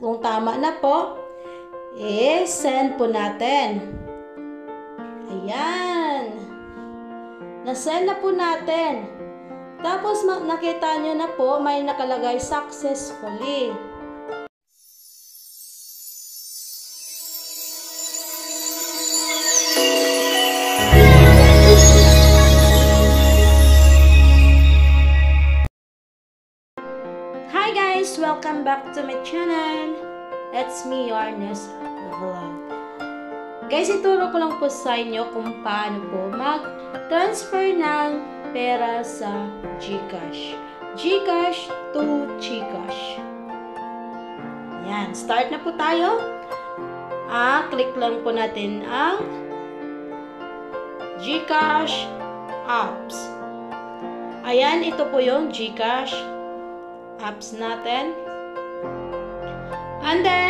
kung tama na po, i-send po natin. Ayan. Na-send na po natin. Tapos nakita nyo na po, may nakalagay successfully. It's me, Arnes Vlog. Guys, ituro ko lang po sa inyo kung paano po mag-transfer ng pera sa GCash. GCash to GCash. Yan. Start na po tayo. Ah, click lang po natin ang GCash apps. Ayan, ito po yung GCash apps natin. And then,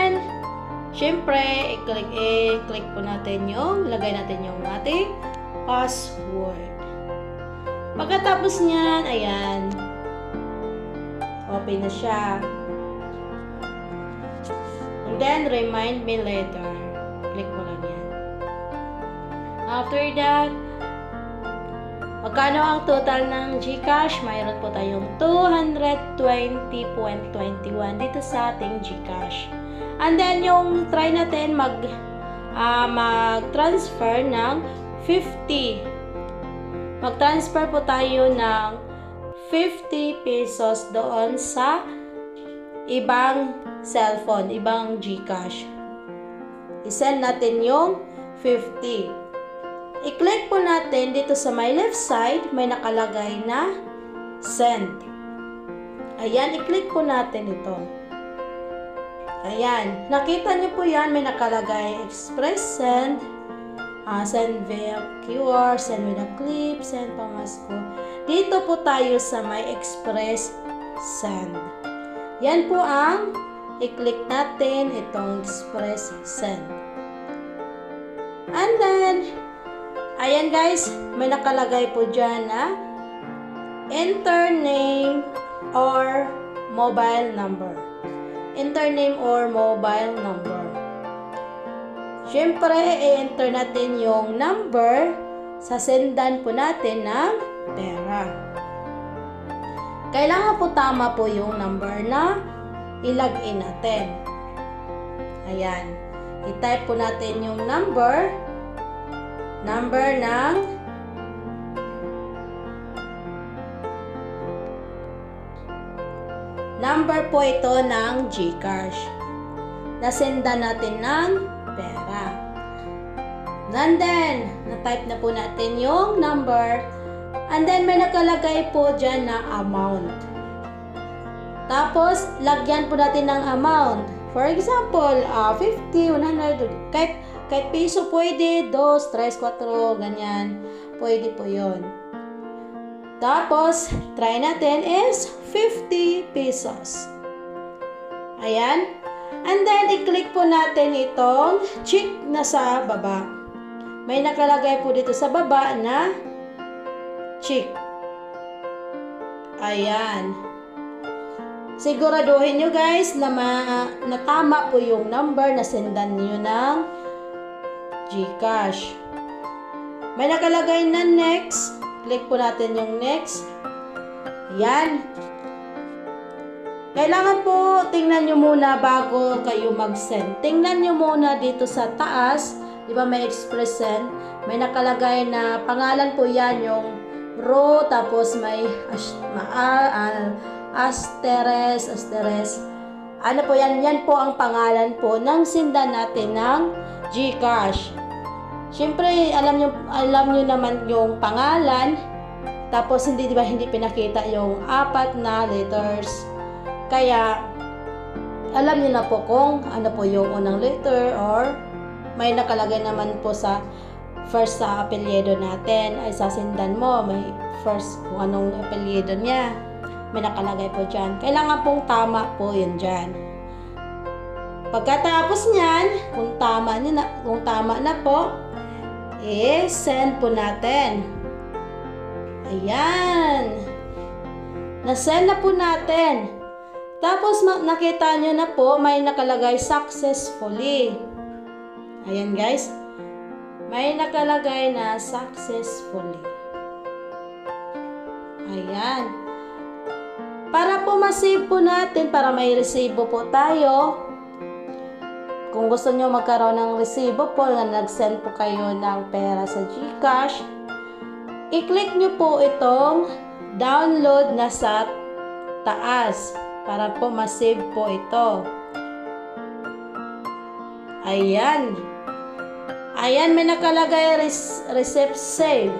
syempre, i-click, i-click po natin yung, lagay natin yung ating password. Pagkatapos niyan, ayan, open na siya. And then, remind me later. Click mo lang yan. After that, Magkano ang total ng GCash? Mayroon po tayong 220.21 dito sa ating GCash. And then, yung try natin mag, uh, mag-transfer ng 50. Mag-transfer po tayo ng 50 pesos doon sa ibang cellphone, ibang GCash. I-send natin yung 50. I-click po natin dito sa my left side, may nakalagay na send. Ayan, i-click po natin ito. Ayan, nakita niyo po yan, may nakalagay express send, uh, send via QR, send with a clip, send pamasko. Dito po tayo sa my express send. Yan po ang i-click natin itong express send. And then, Ayan guys, may nakalagay po dyan na enter name or mobile number. Enter name or mobile number. Siyempre, i-enter natin yung number sa sendan po natin ng pera. Kailangan po tama po yung number na ilagin natin. Ayan. I-type po natin yung number number ng number po ito ng GCash. Nasenda natin ng pera. And then, na-type na po natin yung number. And then, may nakalagay po dyan na amount. Tapos, lagyan po natin ng amount. For example, uh, 50, 100, kahit kahit piso pwede, 2, 3, 4, ganyan. Pwede po yon. Tapos, try natin is 50 pesos. Ayan. And then, i-click po natin itong check na sa baba. May nakalagay po dito sa baba na check. Ayan. Siguraduhin nyo guys na, ma na tama po yung number na sendan nyo ng GCash. May nakalagay na next. Click po natin yung next. Yan. Kailangan po tingnan nyo muna bago kayo mag-send. Tingnan nyo muna dito sa taas. Di ba may express send? May nakalagay na pangalan po yan yung row tapos may asteres, asteres. Ano po yan? Yan po ang pangalan po ng sindan natin ng GCash. Siyempre, alam nyo, alam nyo naman yung pangalan, tapos hindi, di ba, hindi pinakita yung apat na letters. Kaya, alam niyo na po kung ano po yung unang letter or may nakalagay naman po sa first sa apelyido natin. Ay sasindan mo may first kung anong apelyido niya. May nakalagay po dyan. Kailangan pong tama po yun dyan. Pagkatapos niyan, kung tama, niya na, kung tama na po, eh, send po natin. Ayan. Na-send na po natin. Tapos nakita nyo na po, may nakalagay successfully. Ayan guys. May nakalagay na successfully. Ayan. Para po masave po natin, para may resibo po tayo, kung gusto nyo magkaroon ng resibo po na nag-send po kayo ng pera sa GCash, i-click nyo po itong download na sa taas para po masave po ito. Ayan. Ayan, may nakalagay receipt save.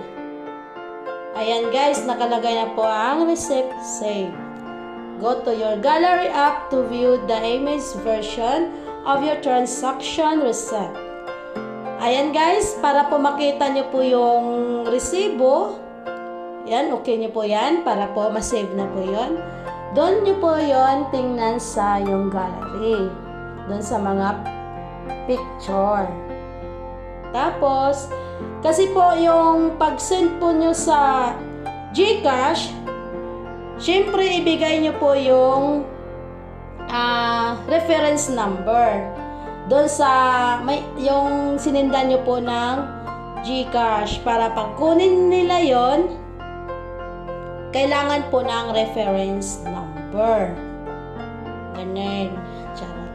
Ayan guys, nakalagay na po ang receipt save. Go to your gallery app to view the image version of your transaction receipt. Ayan guys, para po makita nyo po yung resibo, yan, okay nyo po yan, para po masave na po yon. Doon nyo po yon tingnan sa yung gallery. Doon sa mga picture. Tapos, kasi po yung pag-send po nyo sa Gcash, syempre ibigay nyo po yung ah, reference number. Doon sa may yung sinindan nyo po ng GCash para pag kunin nila yon kailangan po ng reference number. Ganun. Charot.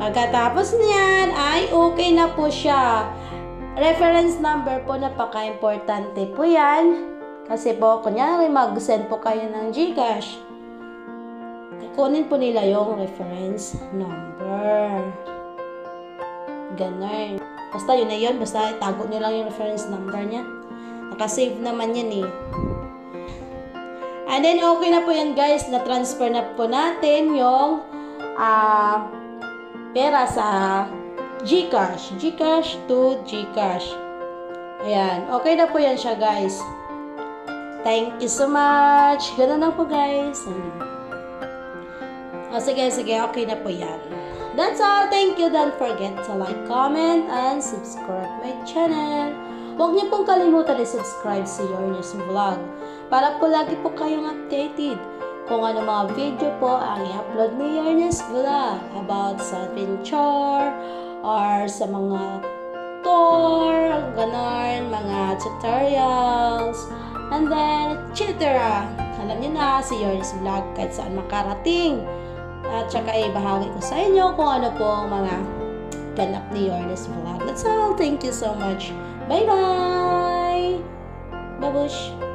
Pagkatapos niyan ay okay na po siya. Reference number po napaka-importante po yan. Kasi po, kunyari mag-send po kayo ng GCash. Kukunin po nila yung reference number. Ganun. Basta yun na yun. Basta itago nyo lang yung reference number niya. Nakasave naman yan eh. And then, okay na po yan guys. Na-transfer na po natin yung ah pera sa Gcash. Gcash to Gcash. Ayan. Okay na po yan siya guys. Thank you so much. Ganun lang po guys. Hmm. O, sige, sige. Okay na po yan. That's all. Thank you. Don't forget to like, comment, and subscribe my channel. Huwag niyo pong kalimutan i-subscribe si Yornes Vlog para po lagi po kayong updated kung ano mga video po ang i-upload ni Yornes Vlog about sa adventure or sa mga tour, ganon, mga tutorials, and then, etc. Alam niyo na, si Yornes Vlog kahit saan makarating. At saka ibahagi ko sa inyo kung ano po ang mga ganap ni Yornes Vlog. That's all. Thank you so much. Bye-bye! Babush!